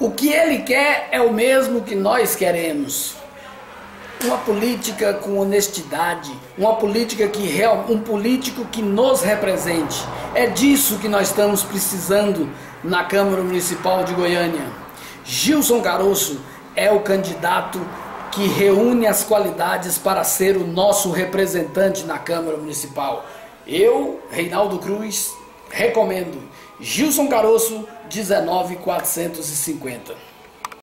O que ele quer é o mesmo que nós queremos. Uma política com honestidade, uma política que real, um político que nos represente. É disso que nós estamos precisando na Câmara Municipal de Goiânia. Gilson Caroço é o candidato que reúne as qualidades para ser o nosso representante na Câmara Municipal. Eu, Reinaldo Cruz, recomendo Gilson Caroço 19450.